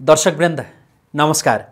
दर्शकवृन्द नमस्कार।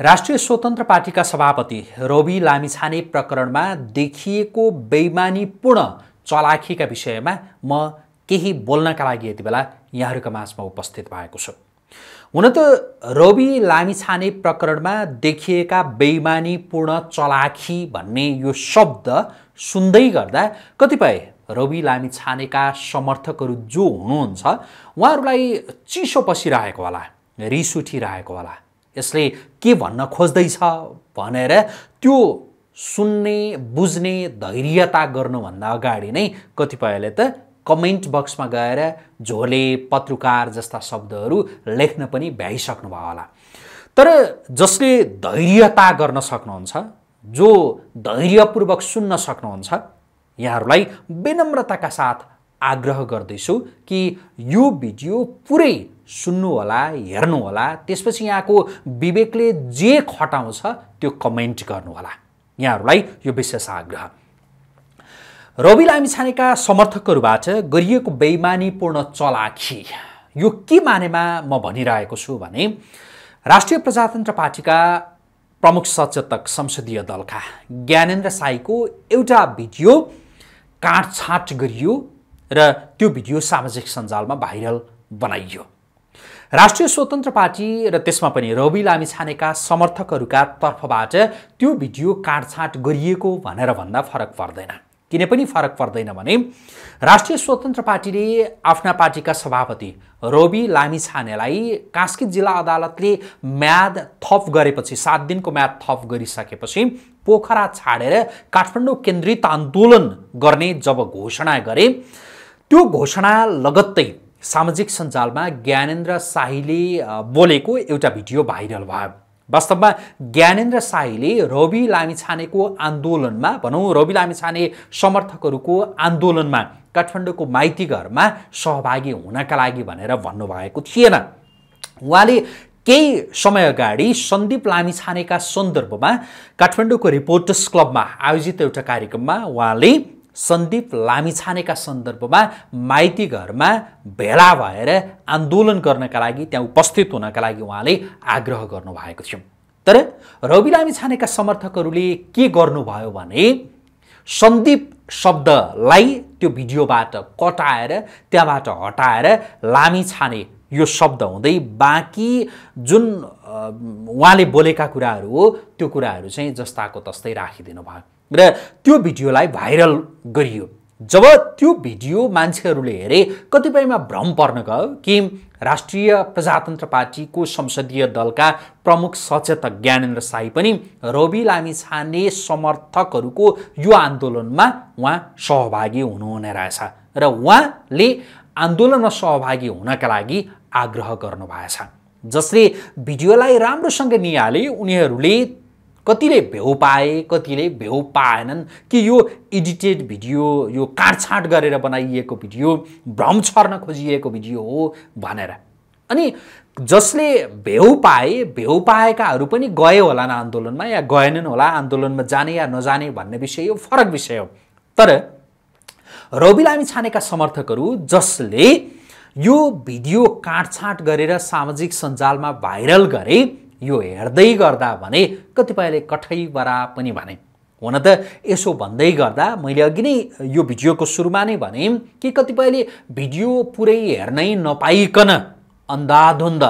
राष्ट्रिय स्वतन्त्र पार्टीका सभापति रवि लामिछाने प्रकरणमा देखिएको बेइमानीपूर्ण चलाखीका विषयमा म केही बोल्नका लागि यति बेला यहाँहरूका माझमा उपस्थित भएको छु। हुन त रवि लामिछाने प्रकरणमा देखिएका बेइमानीपूर्ण चलाखी भन्ने यो शब्द सुन्दै गर्दा कतिपय रवि लामिछानेका समर्थकहरू जो हुनुहुन्छ उहाँहरूलाई चिसो पसिरहेको होला। रिस उठिरहेको होला। यसले के भन्न खोज्दैछ भनेर त्यो सुन्ने बुझ्ने धैर्यता गर्नुभन्दा अगाडि नै कतिपयले त कमेन्ट बक्समा गएर झोले पत्रकार जस्ता शब्दहरू लेख्न पनि भ्याइसक्नु भयो होला। तर जसले धैर्यता गर्न सक्नुहुन्छ जो धैर्यपूर्वक सुन्न सक्नुहुन्छ यहाँहरूलाई विनम्रताका साथ आग्रह गर्दैछु कि यो भिडियो पुरै सुन्नुहोला हेर्नुहोला। त्यसपछि यहाँको विवेकले जे खटाउँछ त्यो कमेन्ट गर्नुहोला। यहाँहरूलाई यो विशेष आग्रह। रवि लामिछानेका समर्थकहरूबाट गरिएको बेइमानीपूर्ण चलाखी। यो के मानेमा म भनिरहेको छु भने राष्ट्रिय प्रजातन्त्र पार्टीका प्रमुख सचेतक संसदीय दलका ज्ञानेन्द्र साईको एउटा भिडियो काटछाँट गरियो। र त्यो भिडियो सामाजिक सञ्जालमा भाइरल बनाइयो। राष्ट्रिय स्वतन्त्र पार्टी र त्यसमा पनि रवि लामिछानेका समर्थकहरूका तर्फबाट त्यो भिडियो काटछाँट गरिएको भनेर भन्दा फरक पर्दैन। किन पनि फरक पर्दैन भने राष्ट्रिय स्वतन्त्र पार्टीले आफ्ना पार्टीका सभापति रवि लामिछानेलाई कास्की जिल्ला अदालतले म्याद थप गरेपछि सात दिनको म्याद थप गरिसकेपछि पोखरा छाडेर काठमाडौँ केन्द्रित आन्दोलन गर्ने जब घोषणा गरे त्यो घोषणा लगत्तै सामाजिक सञ्जालमा ज्ञानेन्द्र शाहीले बोलेको एउटा भिडियो भाइरल भयो। वास्तवमा ज्ञानेन्द्र शाहीले रवि लामिछानेको आन्दोलनमा भनौँ रवि लामिछाने समर्थकहरूको आन्दोलनमा काठमाडौँको माइती घरमा सहभागी हुनका लागि भनेर भन्नुभएको थिएन। उहाँले केही समय अगाडि सन्दीप लामिछानेका सन्दर्भमा काठमाडौँको रिपोर्टर्स क्लबमा आयोजित एउटा कार्यक्रममा उहाँले सन्दीप लामिछानेका सन्दर्भमा माइती घरमा भेला भएर आन्दोलन गर्नका लागि त्यहाँ उपस्थित हुनका लागि उहाँले आग्रह गर्नुभएको थियो। तर रवि लामिछानेका समर्थकहरूले के गर्नुभयो भने सन्दीप शब्दलाई त्यो भिडियोबाट कटाएर त्यहाँबाट हटाएर लामी छाने यो शब्द हुँदै बाँकी जुन उहाँले बोलेका कुराहरू हो त्यो कुराहरू चाहिँ जस्ताको तस्तै राखिदिनु भयो। र त्यो भिडियोलाई भाइरल गरियो। जब त्यो भिडियो मान्छेहरूले हेरे कतिपयमा भ्रम पर्न गयो कि राष्ट्रिय प्रजातन्त्र पार्टीको संसदीय दलका प्रमुख सचेतक ज्ञानेन्द्र साई पनि रवि लामी छाने समर्थकहरूको यो आन्दोलनमा उहाँ सहभागी हुनुहुने रहेछ र उहाँले आन्दोलनमा सहभागी हुनका लागि आग्रह गर्नुभएछ। जसले भिडियोलाई राम्रोसँग निहाले उनीहरूले कतिले भ्याउ पाए कतिले भ्याउ पाएनन् कि यो एडिटेड भिडियो यो काटछाँट गरेर बनाइएको भिडियो भ्रम छर्न खोजिएको भिडियो हो भनेर। अनि जसले भ्याउ पाए भ्याउ पाएकाहरू पनि गए होलान् आन्दोलनमा या गएनन् होला आन्दोलनमा जाने या नजाने भन्ने विषय यो फरक विषय हो। तर रवि लामी छानेका समर्थकहरू जसले यो भिडियो काटछाँट गरेर सामाजिक सञ्जालमा भाइरल गरे यो हेर्दै गर्दा भने कतिपयले कठैबरा पनि भने। हुन त यसो भन्दै गर्दा मैले अघि नै यो भिडियोको सुरुमा नै भने कि कतिपयले भिडियो पुरै हेर्नै नपाइकन अन्धाधुन्द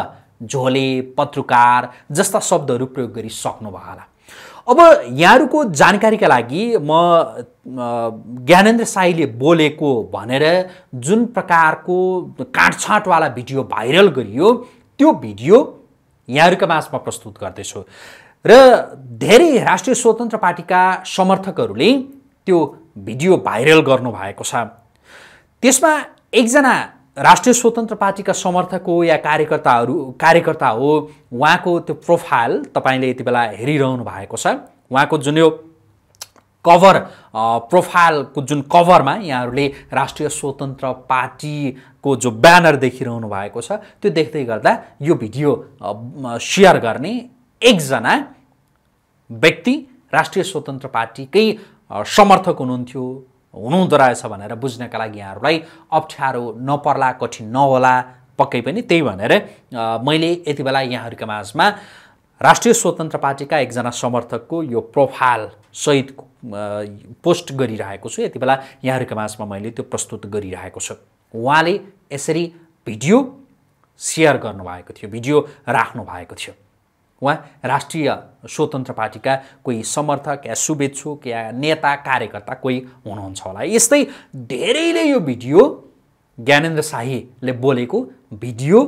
झोले पत्रकार जस्ता शब्दहरू प्रयोग गरिसक्नुभयो होला। अब यहाँहरूको जानकारीका लागि म ज्ञानेन्द्र साईले बोलेको भनेर जुन प्रकारको काटछाँटवाला भिडियो भाइरल गरियो त्यो भिडियो यहाँहरूका माझमा प्रस्तुत गर्दैछु। र धेरै राष्ट्रिय स्वतन्त्र पार्टीका समर्थकहरूले त्यो भिडियो भाइरल गर्नुभएको छ। त्यसमा एकजना राष्ट्रिय स्वतन्त्र पार्टीका समर्थक हो या कार्यकर्ताहरू कार्यकर्ता हो उहाँको त्यो प्रोफाइल तपाईँले यति बेला हेरिरहनु भएको छ। उहाँको जुन यो कभर प्रोफाइलको जुन कभरमा यहाँहरूले राष्ट्रिय स्वतन्त्र पार्टीको जो ब्यानर देखिरहनु भएको छ त्यो देख्दै गर्दा यो भिडियो सेयर गर्ने एकजना व्यक्ति राष्ट्रिय स्वतन्त्र पार्टीकै समर्थक हुनुहुन्थ्यो हुनुहुँदो रहेछ भनेर बुझ्नका लागि यहाँहरूलाई अप्ठ्यारो नपर्ला कठिन नहोला पक्कै पनि त्यही भनेर मैले यति बेला यहाँहरूका माझमा राष्ट्रिय स्वतन्त्र पार्टीका एकजना समर्थकको यो प्रोफाइल सहित पोस्ट गरिरहेको छु। यति बेला यहाँहरूका माझमा मैले त्यो प्रस्तुत गरिरहेको छु। उहाँले यसरी भिडियो सेयर गर्नुभएको थियो भिडियो राख्नु भएको थियो। उहाँ राष्ट्रिय स्वतन्त्र पार्टीका कोही समर्थक या शुभेच्छुक या नेता कार्यकर्ता कोही हुनुहुन्छ होला। यस्तै धेरैले यो भिडियो ज्ञानेन्द्र शाहीले बोलेको भिडियो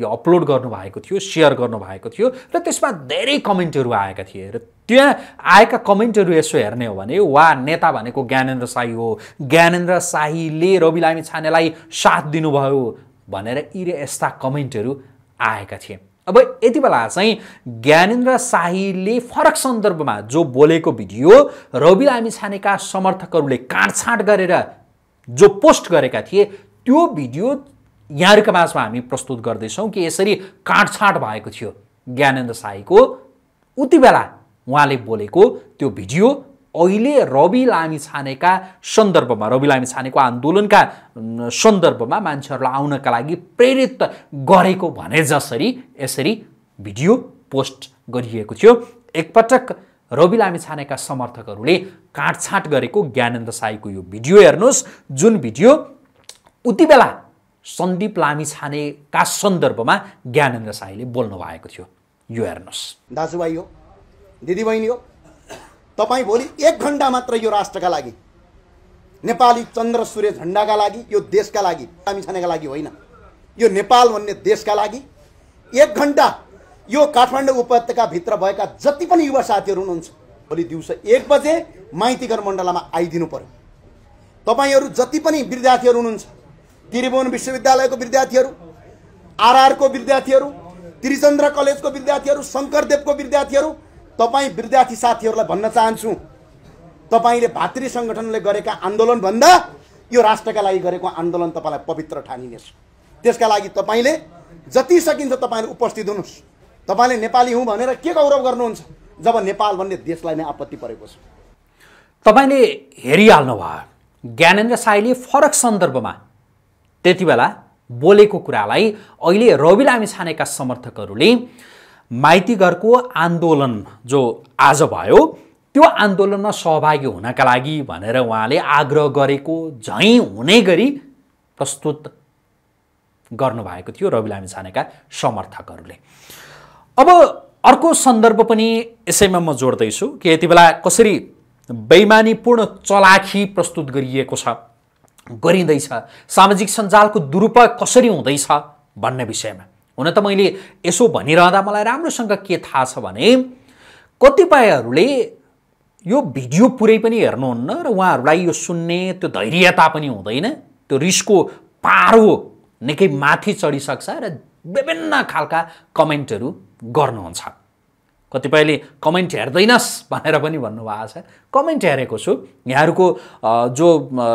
यो अपलोड गर्नुभएको थियो सेयर गर्नुभएको थियो र त्यसमा धेरै कमेन्टहरू आएका थिए र त्यहाँ आएका कमेन्टहरू यसो हेर्ने हो भने वा नेता भनेको ज्ञानेन्द्र शाही हो। ज्ञानेन्द्र शाहीले रवि लामी छानेलाई साथ दिनुभयो भनेर यी यस्ता कमेन्टहरू आएका थिए। अब यति बेला चाहिँ ज्ञानेन्द्र शाहीले फरक सन्दर्भमा जो बोलेको भिडियो रवि लामी छानेका समर्थकहरूले काँडछाँट गरेर जो पोस्ट गरेका थिए त्यो भिडियो यहाँहरूका माझमा हामी प्रस्तुत गर्दैछौँ कि यसरी काँडछाँट भएको थियो ज्ञानेन्द्र साईको उति बेला उहाँले बोलेको त्यो भिडियो अहिले रवि लामी छानेका सन्दर्भमा रवि लामी छानेको आन्दोलनका सन्दर्भमा मान्छेहरूलाई आउनका लागि प्रेरित गरेको भने जसरी यसरी भिडियो पोस्ट गरिएको थियो। एकपटक रवि लामी छानेका समर्थकहरूले काटछाँट गरेको ज्ञानेन्द्र साईको यो भिडियो हेर्नुहोस्। जुन भिडियो उति बेला सन्दीप लामी छानेका सन्दर्भमा ज्ञानेन्द्र साईले बोल्नु भएको थियो। यो हेर्नुहोस्। दाजुभाइ हो दिदीबहिनी हो तपाईँ भोलि एक घन्टा मात्र यो राष्ट्रका लागि नेपाली चन्द्र सूर्य झन्डाका लागि यो देशका लागि लामी छानेका लागि होइन। यो नेपाल भन्ने देशका लागि एक घन्टा यो काठमाडौँ उपत्यकाभित्र भएका जति पनि युवा साथीहरू हुनुहुन्छ भोलि दिउँसो एक बजे माइतीघर मण्डलमा आइदिनु पर्यो। तपाईँहरू जति पनि विद्यार्थीहरू हुनुहुन्छ त्रिभुवन विश्वविद्यालयको विद्यार्थीहरू आरआरको विद्यार्थीहरू त्रिचन्द्र कलेजको विद्यार्थीहरू शङ्करदेवको विद्यार्थीहरू तपाईँ विद्यार्थी साथीहरूलाई भन्न चाहन्छु तपाईँले भातृ सङ्गठनले गरेका आन्दोलनभन्दा यो राष्ट्रका लागि गरेको आन्दोलन तपाईँलाई पवित्र ठानिनेछ। त्यसका लागि तपाईँले जति सकिन्छ तपाईँले उपस्थित हुनुहोस्। तपाईँले नेपाली हुँ भनेर के गौरव गर्नुहुन्छ जब नेपाल भन्ने देशलाई नै आपत्ति परेको छ। तपाईँले हेरिहाल्नु भयो ज्ञानेन्द्र साईले फरक सन्दर्भमा त्यति बेला बोलेको कुरालाई अहिले रवि लामी छानेका समर्थकहरूले माइतीघरको आन्दोलन जो आज भयो त्यो आन्दोलनमा सहभागी हुनका लागि भनेर उहाँले आग्रह गरेको झैँ हुने गरी प्रस्तुत गर्नुभएको थियो रवि लामी छानेका समर्थकहरूले। अब अर्को सन्दर्भ पनि यसैमा म जोड्दैछु कि यति बेला कसरी बैमानीपूर्ण चलाखी प्रस्तुत गरिएको छ। गरिँदैछ। सामाजिक सञ्जालको दुरुपयोग कसरी हुँदैछ भन्ने विषयमा। हुन त मैले यसो भनिरहँदा मलाई राम्रोसँग के थाहा छ भने कतिपयहरूले यो भिडियो पुरै पनि हेर्नुहुन्न र उहाँहरूलाई यो सुन्ने त्यो धैर्यता पनि हुँदैन। त्यो रिसको पारो निकै माथि चढिसक्छ र विभिन्न खालका कमेन्टहरू गर्नुहुन्छ। कतिपयले कमेन्ट हेर्दैनस् भनेर पनि भन्नुभएको छ। कमेन्ट हेरेको छु। यहाँहरूको जो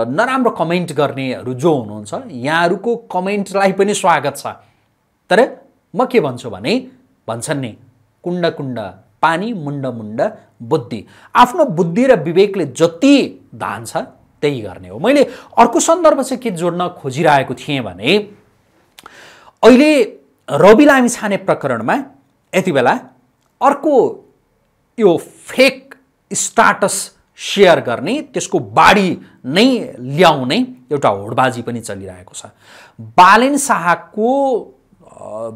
नराम्रो कमेन्ट गर्नेहरू जो हुनुहुन्छ यहाँहरूको कमेन्टलाई पनि स्वागत छ। तर म के भन्छु भने भन्छन् नि कुण्ड कुण्ड पानी मुण्ड मुण्ड बुद्धि। आफ्नो बुद्धि र विवेकले जति धान्छ त्यही गर्ने हो। मैले अर्को सन्दर्भ चाहिँ के जोड्न खोजिरहेको थिएँ भने अहिले रवि लामी छाने प्रकरणमा यति बेला अर्को यो फेक स्टाटस सेयर गर्ने त्यसको बाढी नै ल्याउने एउटा होडबाजी पनि चलिरहेको छ। बालेन शाहको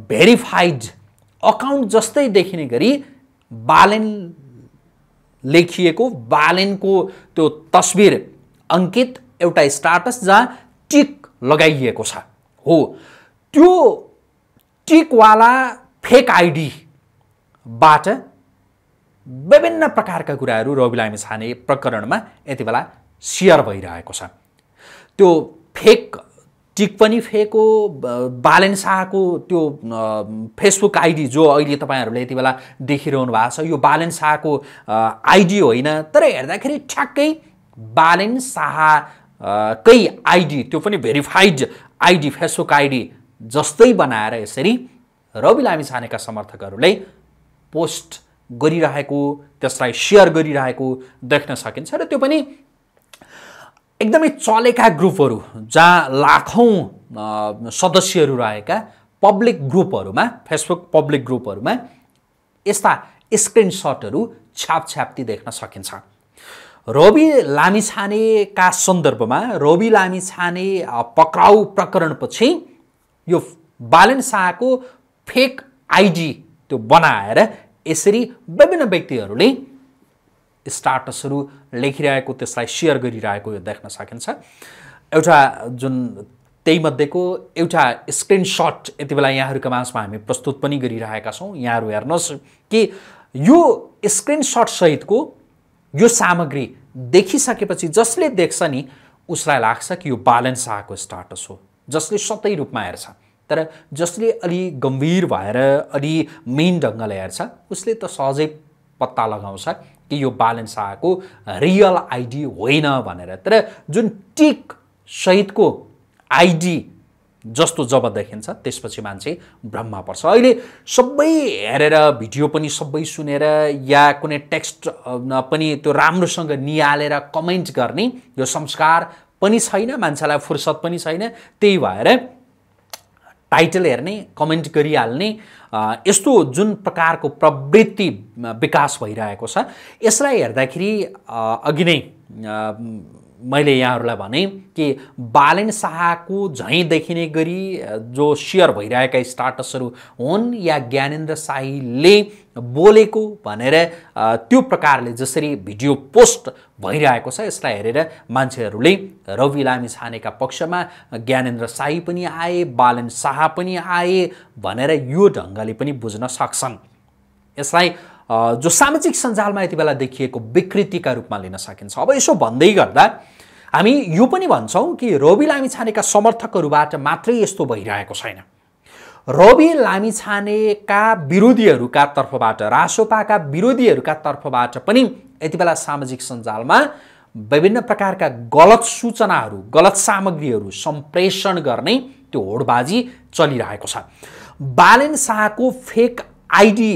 भेरिफाइड अकाउन्ट जस्तै देखिने गरी बालेन लेखिएको बालेनको त्यो तस्बिर अङ्कित एउटा स्टाटस जहाँ टिक लगाइएको छ। हो। त्यो टिकवाला फेक आइडीबाट विभिन्न प्रकारका कुराहरू रवि लामी छाने प्रकरणमा यति बेला सेयर भइरहेको छ। त्यो फेक टिक पनि फेक हो बालेन शाहको त्यो फेसबुक आइडी जो अहिले तपाईँहरूले यति बेला देखिरहनु भएको छ यो बालेन शाहको आइडी होइन तर हेर्दाखेरि ठ्याक्कै बालेन शाहकै आइडी त्यो पनि भेरिफाइड आइडी फेसबुक आइडी जस्तै बनाएर यसरी रवि लामी छानेका समर्थकहरूले पोस्ट गरिरहेको त्यसलाई सेयर गरिरहेको देख्न सकिन्छ र त्यो पनि एकदमै चलेका ग्रुपहरू जहाँ लाखौँ सदस्यहरू रहेका पब्लिक ग्रुपहरूमा फेसबुक पब्लिक ग्रुपहरूमा यस्ता स्क्रिनसटहरू छापछ्याप्ती देख्न सकिन्छ। रवि लामिछानेका सन्दर्भमा रवि लामिछाने पक्राउ प्रकरणपछि यो बालन शाहको फेक आइडी त्यो बनाएर यसरी विभिन्न व्यक्तिहरूले स्टाटसहरू लेखिरहेको त्यसलाई सेयर गरिरहेको यो देख्न सकिन्छ। एउटा जुन त्यही मध्येको एउटा स्क्रिनसट यति बेला यहाँहरूका माझमा हामी प्रस्तुत पनि गरिरहेका छौँ। यहाँहरू हेर्नुहोस् कि यो स्क्रिनसटसहितको यो सामग्री देखिसकेपछि जसले देख्छ नि उसलाई लाग्छ कि यो बालन शाहको स्टाटस हो जसले सतै रूपमा हेर्छ। तर जसले अलि गम्भीर भएर अलि मेन ढङ्गले हेर्छ उसले त सहजै पत्ता लगाउँछ कि यो बालन शाहको रियल आइडी होइन भनेर। तर जुन टिक सहितको आइडी जस्तो जब देखिन्छ त्यसपछि मान्छे भ्रममा पर्छ। अहिले सबै हेरेर भिडियो पनि सबै सुनेर या कुनै टेक्स्ट पनि त्यो राम्रोसँग निहालेर कमेन्ट गर्ने यो संस्कार पनि छैन मान्छेलाई फुर्सद पनि छैन। त्यही भएर टाइटल हेर्ने कमेन्ट गरिहाल्ने यस्तो जुन प्रकारको प्रवृत्ति विकास भइरहेको छ यसलाई हेर्दाखेरि अघि नै मैले यहाँहरूलाई भने कि बालेन शाहको झैँ देखिने गरी जो सेयर भइरहेका स्टाटसहरू हुन् या ज्ञानेन्द्र शाहीले बोलेको भनेर त्यो प्रकारले जसरी भिडियो पोस्ट भइरहेको छ यसलाई हेरेर मान्छेहरूले रवि लामी छानेका पक्षमा ज्ञानेन्द्र शाही पनि आए बालन शाह पनि आए भनेर यो ढङ्गले पनि बुझ्न सक्छन्। यसलाई जो सामाजिक सञ्जालमा यति बेला देखिएको विकृतिका रूपमा लिन सकिन्छ। अब यसो भन्दै गर्दा हामी यो पनि भन्छौँ कि रवि लामिछानेका समर्थकहरूबाट मात्रै यस्तो भइरहेको छैन। रवि लामिछानेका विरोधीहरूका तर्फबाट रासोपाका विरोधीहरूका तर्फबाट पनि यति बेला सामाजिक सञ्जालमा विभिन्न प्रकारका गलत सूचनाहरू गलत सामग्रीहरू सम्प्रेषण गर्ने त्यो होडबाजी चलिरहेको छ। बालेन शाहको फेक आइडी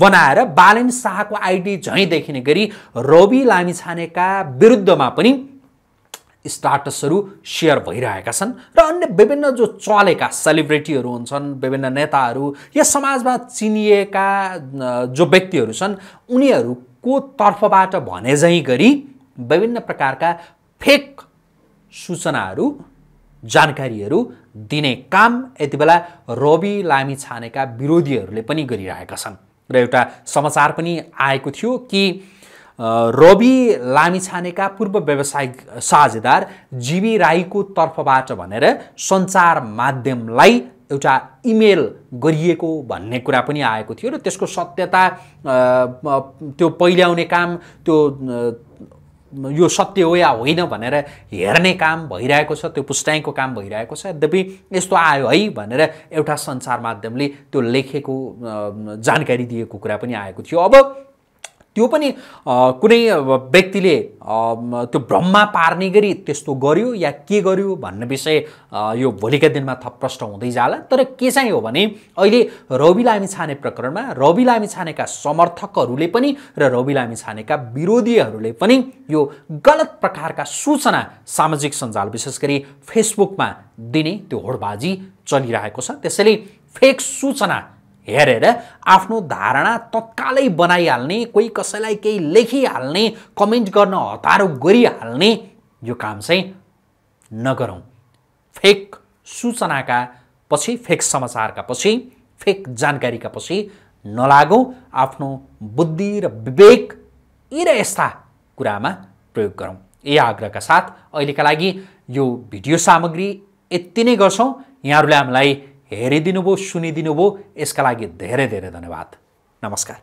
बनाएर बालेन शाहको आइडी झैँ देखिने गरी रवि लामिछानेका विरुद्धमा पनि स्टाटसहरू सेयर भइरहेका छन् र अन्य विभिन्न जो चलेका सेलिब्रिटीहरू हुन्छन् विभिन्न नेताहरू या समाजमा चिनिएका जो व्यक्तिहरू छन् उनीहरूको तर्फबाट भने झैँ गरी विभिन्न प्रकारका फेक सूचनाहरू जानकारीहरू दिने काम यति बेला रवि लामी छानेका विरोधीहरूले पनि गरिरहेका छन्। र एउटा समाचार पनि आएको थियो कि रवि लामिछानेका पूर्व व्यावसायिक साझेदार जीवी राईको तर्फबाट भनेर सञ्चार माध्यमलाई एउटा इमेल गरिएको भन्ने कुरा पनि आएको थियो र त्यसको सत्यता त्यो पहिल्याउने काम त्यो यो सत्य हो या होइन भनेर हेर्ने काम भइरहेको छ त्यो पुस्ट्याइको काम भइरहेको छ। यद्यपि यस्तो आयो है भनेर एउटा सञ्चार माध्यमले त्यो लेखेको जानकारी दिएको कुरा पनि आएको थियो। अब त्यो पनि कुनै व्यक्तिले त्यो भ्रममा पार्ने गरी त्यस्तो गर्यो या के गर्यो भन्ने विषय यो भोलिका दिनमा थप प्रश्न हुँदै जाला। तर के चाहिँ हो भने अहिले रवि लामी छाने प्रकरणमा रवि लामी छानेका समर्थकहरूले पनि र रवि लामी छानेका विरोधीहरूले पनि यो गलत प्रकारका सूचना सामाजिक सञ्जाल विशेष गरी फेसबुकमा दिने त्यो होडबाजी चलिरहेको छ। त्यसैले फेक सूचना हेरेर आफ्नो धारणा तत्कालै बनाइहाल्ने कोही कसैलाई केही लेखिहाल्ने कमेन्ट गर्न हतारो गरिहाल्ने यो काम चाहिँ नगरौँ। फेक सूचनाका पछि फेक समाचारका पछि फेक जानकारीका पछि नलागौँ। आफ्नो बुद्धि र विवेक यी र यस्ता कुरामा प्रयोग गरौँ। यही आग्रहका साथ अहिलेका लागि यो भिडियो सामग्री यति नै गर्छौँ। यहाँहरूले हामीलाई हेरिदिनु भयो सुनिदिनु भयो यसका लागि धेरै धेरै धन्यवाद नमस्कार